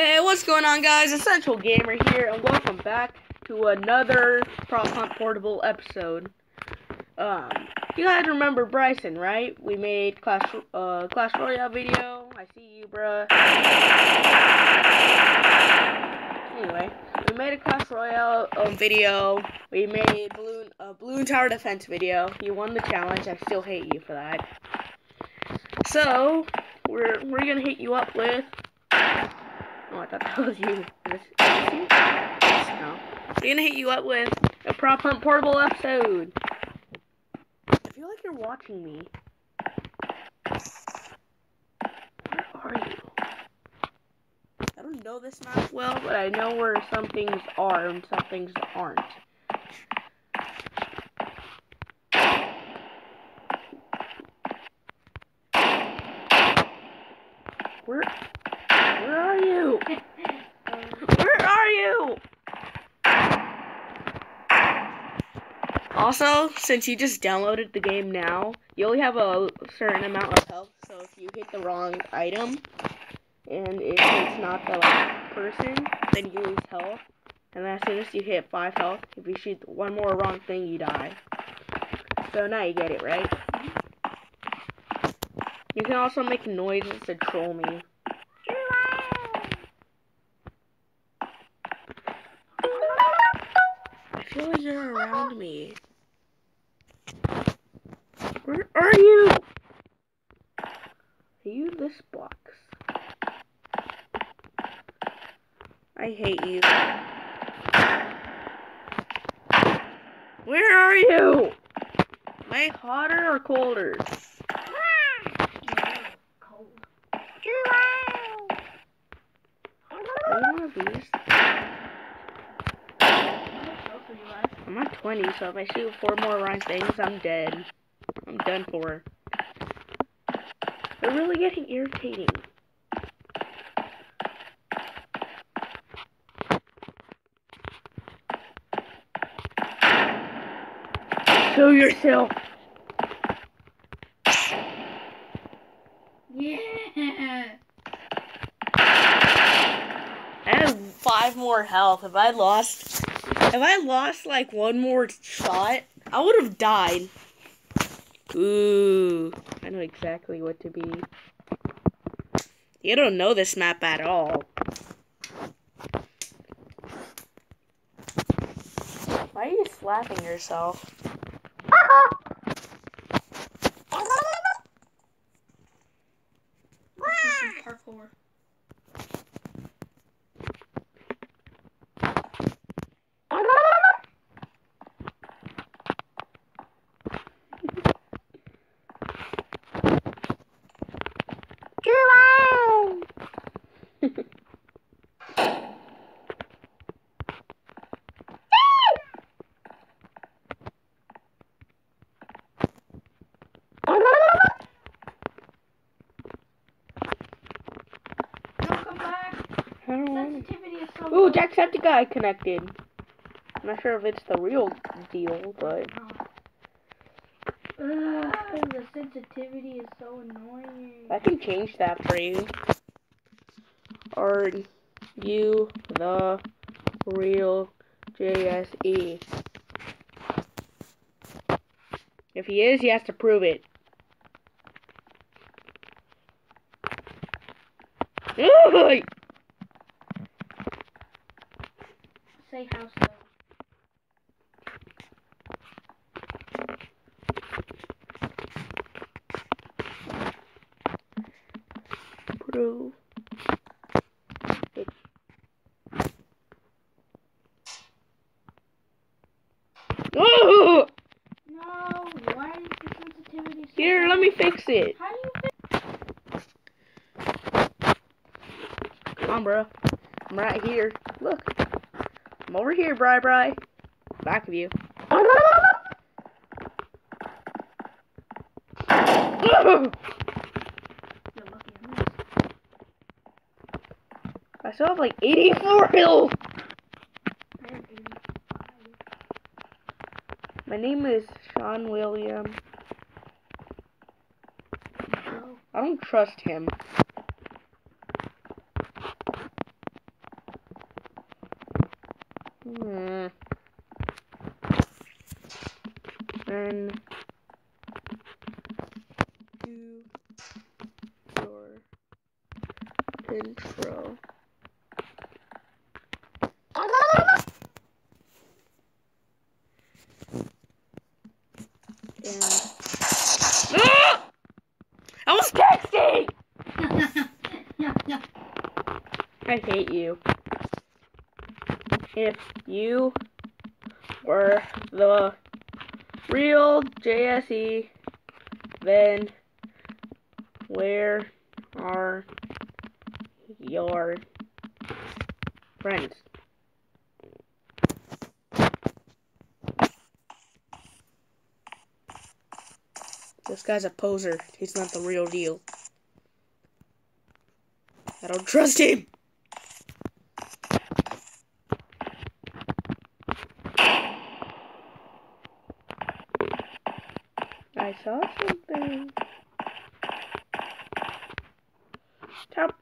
Hey, what's going on, guys? Essential Gamer here, and welcome back to another Prop Hunt Portable episode. Um, you guys remember Bryson, right? We made Clash uh Clash Royale video. I see you, bruh. Anyway, we made a Clash Royale um, video. We made balloon a balloon tower defense video. You won the challenge. I still hate you for that. So we're we're gonna hit you up with. Oh, I thought that was you. Is this, is this you? No. We're gonna hit you up with a prop hunt portable episode. I feel like you're watching me. Where are you? I don't know this map well, but I know where some things are and some things aren't. Where where are you? Where are you? Also, since you just downloaded the game now, you only have a certain amount of health, so if you hit the wrong item, and if it's not the like, person, then you lose health. And as soon as you hit 5 health, if you shoot one more wrong thing, you die. So now you get it, right? You can also make noises to troll me. I feel like you're around me. Where are you? Are you this box? I hate you. Where are you? Am I hotter or colder? I'm at 20, so if I shoot four more wrong things, I'm dead. I'm done for. They're really getting irritating. Show yourself. Yeah. I have five more health. If I lost, if I lost like one more shot, I would have died. Ooh, I know exactly what to be. You don't know this map at all. Why are you slapping yourself? Parkour. No, come back. I don't want Sensitivity is so Ooh. Jacksepticeye connected. I'm not sure if it's the real deal, but oh. Ugh, the sensitivity is so annoying. I can change that for you. Are you the real JSE? If he is, he has to prove it. Ooh, Say how so. prove it. Ooh, No, why is the sensitivity so here, let me fix it. How do you fix Come on, bro. I'm right here. Look. I'm over here, Bri Bri. Back of you. I still have like 84 health. I have 85. My name is Sean William. I don't trust him. Hmm. Then do your intro. And Ah! I was texting. I hate you. If you were the real JSE, then where are your friends? This guy's a poser. He's not the real deal. I don't trust him. I saw something. Top,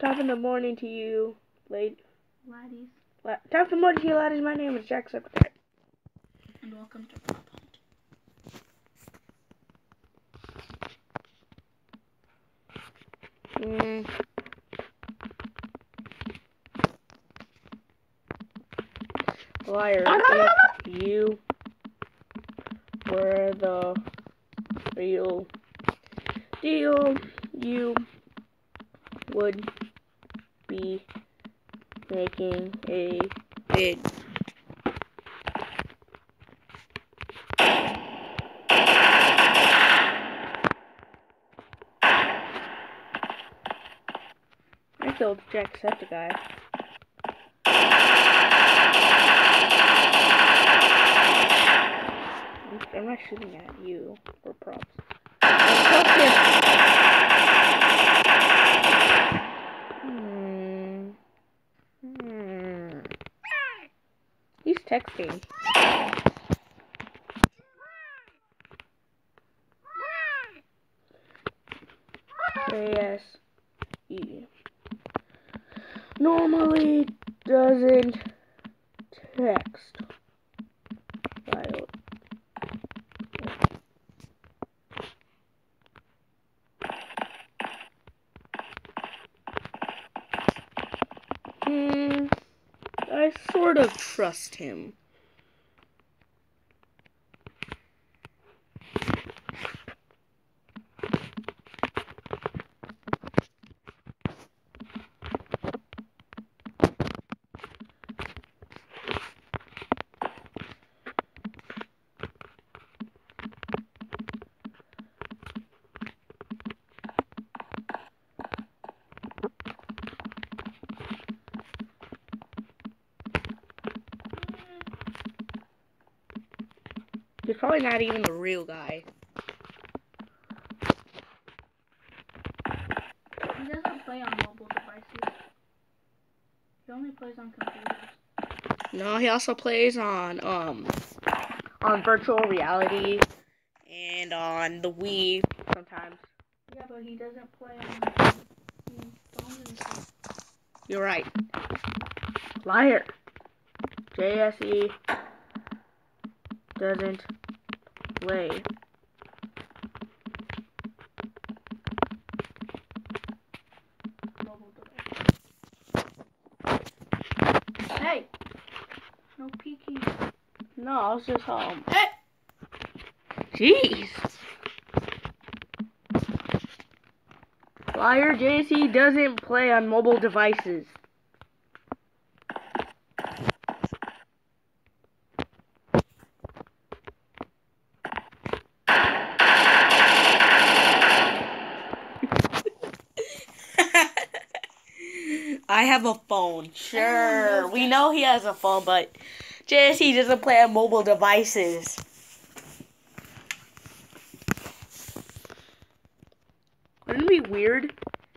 top of the morning to you, late. Laddies, La- top of the morning to you, ladies. My name is Jacksepticeye. and welcome to Pop Hunt. Mm. Liar, if you were the real deal, you would be making a bid. I killed Jacksepticeye. I'm not shooting at you for props. Texting. Yes. E. Normally doesn't text. Wild. Hmm. I sort of trust him. Probably not even the real guy. He doesn't play on mobile devices. He only plays on computers. No, he also plays on um on virtual reality and on the Wii sometimes. Yeah, but he doesn't play on phones and stuff. You're right. Liar. JSE doesn't play. Hey! No peeking. No, I was just home. Hey! Jeez. Liar JSE doesn't play on mobile devices. I have a phone. Sure. We know he has a phone, but JSE doesn't play on mobile devices. Wouldn't it be weird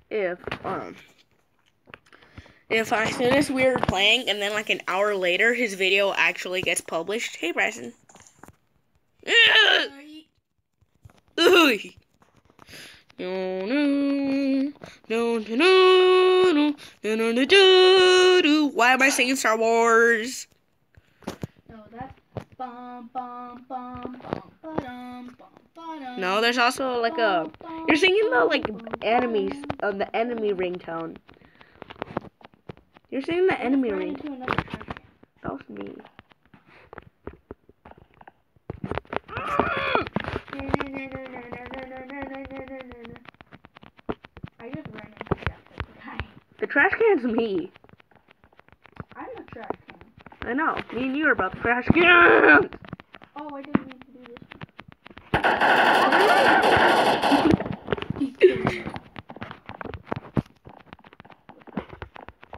if um if I soon as we were playing and then like an hour later his video actually gets published? Hey Bryson. Why am I singing Star Wars? No, that's bum bum bum bum ba-dum, bum, No, there's also like a. You're singing the like enemies of the enemy ringtone. You're singing the enemy Ran ring. into another trash can. That was me. Ah! I just ran into Jackson guy. The trash can's me. I'm a trash can. I know. Me and you are about the trash can. Oh, I didn't mean to do this.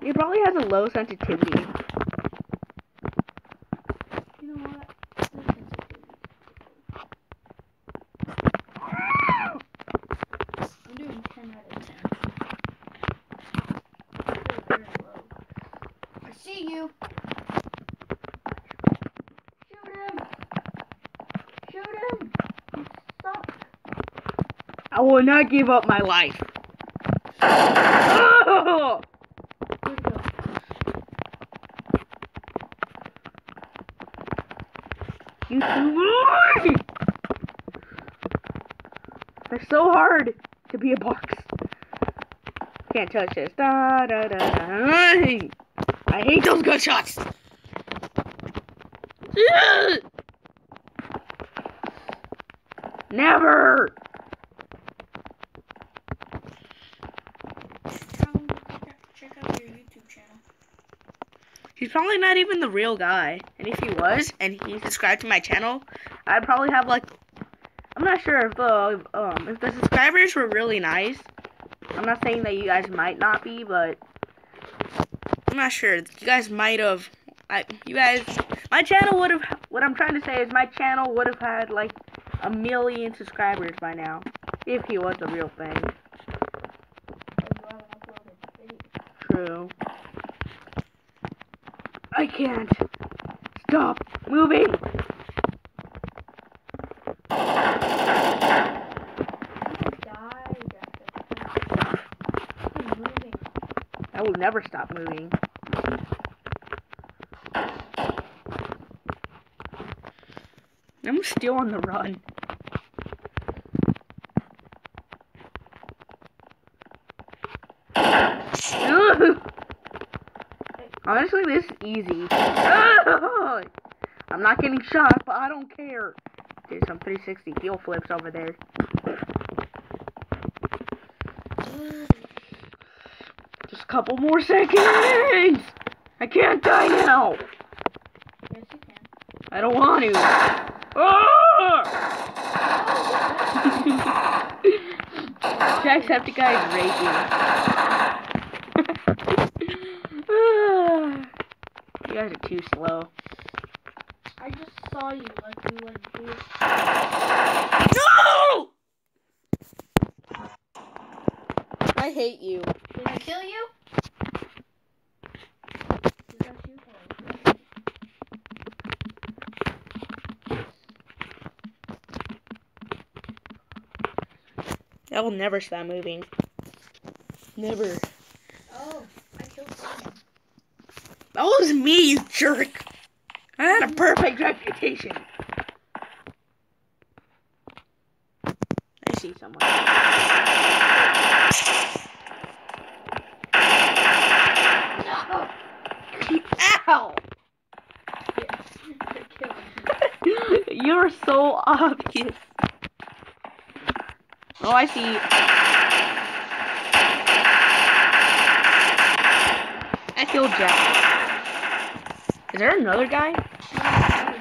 He probably has a low sensitivity. You know what? This sensitivity. I'm doing 10 out of 10. I feel very low. I see you. Shoot him. Shoot him. You suck. I will not give up my life. Oh! You too They're so hard to be a box. Can't touch this. Da, da, da, da. I hate those gunshots. Never. Come check out your YouTube channel. He's probably not even the real guy. And if he was, and he subscribed to my channel, I'd probably have like, I'm not sure if the um if the subscribers were really nice. I'm not saying that you guys might not be, but I'm not sure. You guys might have. I you guys, my channel would have. What I'm trying to say is my channel would have had like a million subscribers by now if he was the real thing. True. I can't stop moving. I will never stop moving. I'm still on the run. Ugh. Honestly, this is easy. I'm not getting shot, but I don't care. There's some 360 heel flips over there. Just a couple more seconds. I can't die now. Yes, you can. I don't want to. Ah! Jacksepticeye is raging. Ah. You guys are too slow. I just saw you like you went through. No! I hate you. Did I kill you? Did that you? Okay. I will never stop moving. Never. Oh, I killed someone. That was me, you jerk. I had a perfect reputation. I see someone. Ow! Yes, I killed you. You're so obvious. Oh, I see. I killed Jack. Is there another guy? I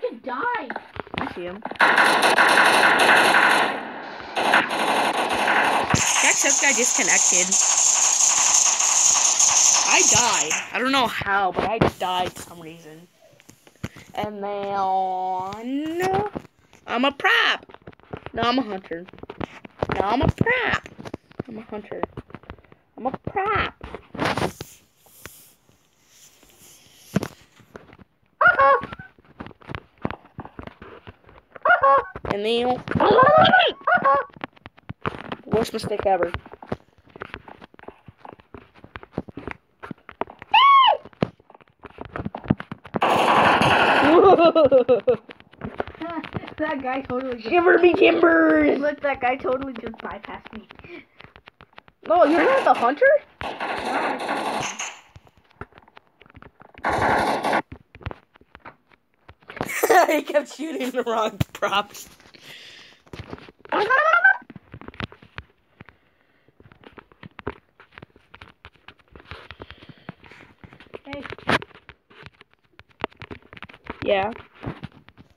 could die. I see him. That Jack's guy disconnected. I died. I don't know how, but I died for some reason. And then I'm a prop. No, I'm a hunter. No, I'm a prop. I'm a hunter. I'm a prop. And then worst mistake ever. that guy totally just. Shiver me timbers! Look, that guy totally just bypassed me. No, you're not the hunter? He kept shooting the wrong props. Hey, Yeah.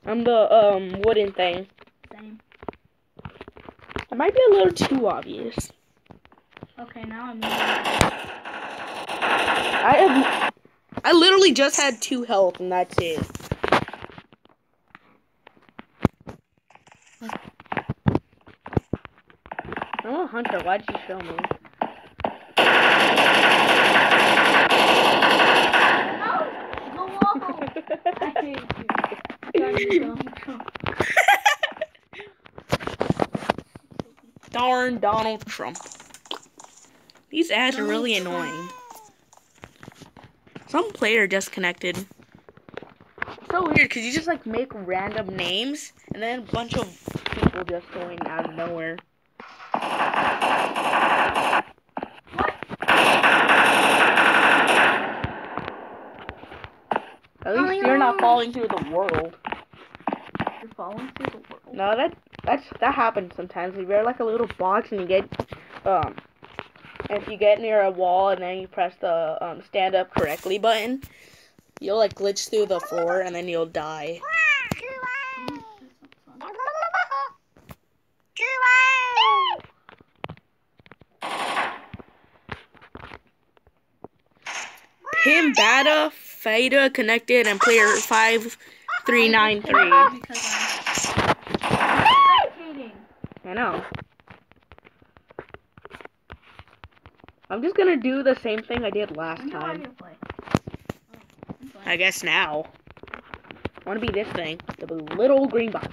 I'm the um wooden thing. same. It might be a little too obvious. Okay, now I'm. I have I literally just had two health and that's it. I'm a hunter, why'd you show me? No! Go wall! I hate you. Sorry, Donald Trump. Darn Donald Trump. These ads are really annoying. Some player disconnected. connected. So weird because you just like make random names and then a bunch of people just going out of nowhere. At least you're not falling through the world. You're falling through the world. No, that that's that happens sometimes. You wear like a little box and you get um if you get near a wall and then you press the um, stand up correctly button, you'll like glitch through the floor and then you'll die. Him, Bada, Fada connected and player five three nine three. I'm spectating. I know. I'm just gonna do the same thing I did last know time. Oh, I'm. I guess now. I wanna be this thing, the little green box.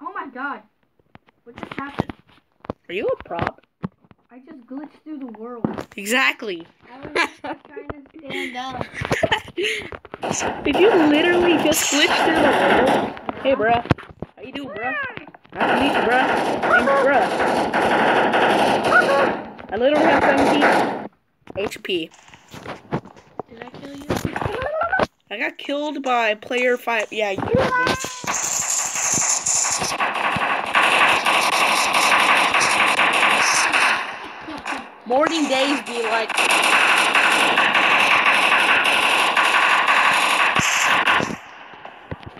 Oh my god. What just happened? Are you a prop? I just glitched through the world. Exactly. I was trying to stand up. Did you literally just glitch through the world? Hey, bruh. How you doing, bruh? Nice to meet you, bruh. Name's bruh. I literally have 17 HP. Did I kill you? I got killed by player five. Yeah, you killed me. Morning days be like.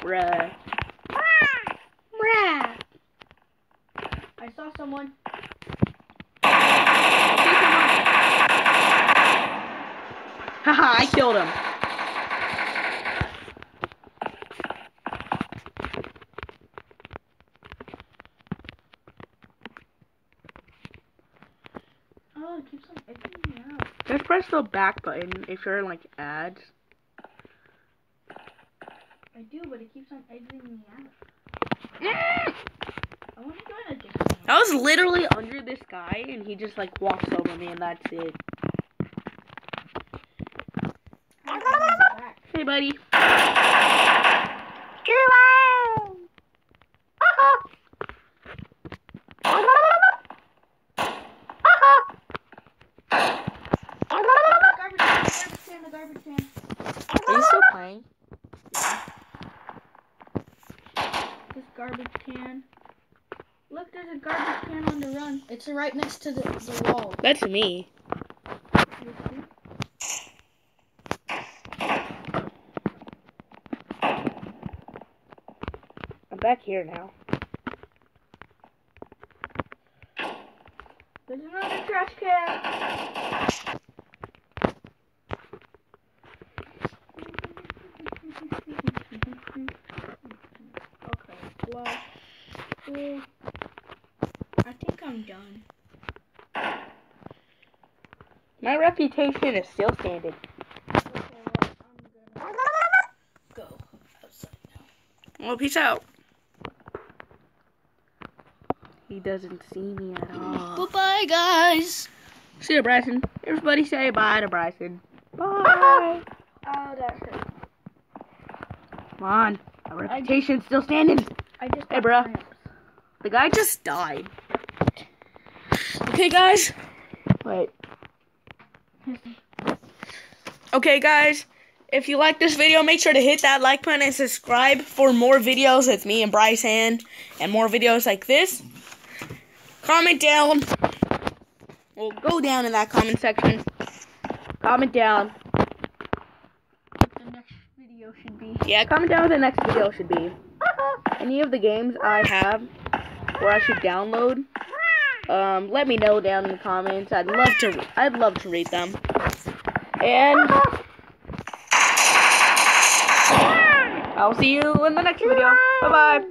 Bruh. Bruh. I saw someone. Haha, I killed him. Oh, it keeps on edging me out. Just press the back button if you're in like ads. I do, but it keeps on edging me out. Mm! I want to join a Discord. I was literally under this guy and he just like walks over me and that's it. Back. Hey buddy. Garbage can, the garbage can, the garbage can. Are you still playing? This garbage can. Look, there's a garbage can on the run. It's right next to the, the wall. That's me. You see? I'm back here now. There's another trash can. okay, well, well, I think I'm done. My reputation is still standing. Okay, well, I'm gonna go outside now. Well, peace out. He doesn't see me at all. Goodbye, guys. See you, Bryson. Everybody say bye to Bryson. Bye. Oh, that hurt. Come on. Our reputation's still standing. I just Hey, got bruh. The guy just died. Okay, guys. Wait. Okay, guys. If you like this video, make sure to hit that like button and subscribe for more videos with me and Bryson and more videos like this. Comment down. Well, go down in that comment section. Comment down. The next video should be. Yeah, comment down what the next video should be. Any of the games I have or I should download, um, let me know down in the comments. I'd love to. I'd love to read them. And I'll see you in the next video. Bye bye.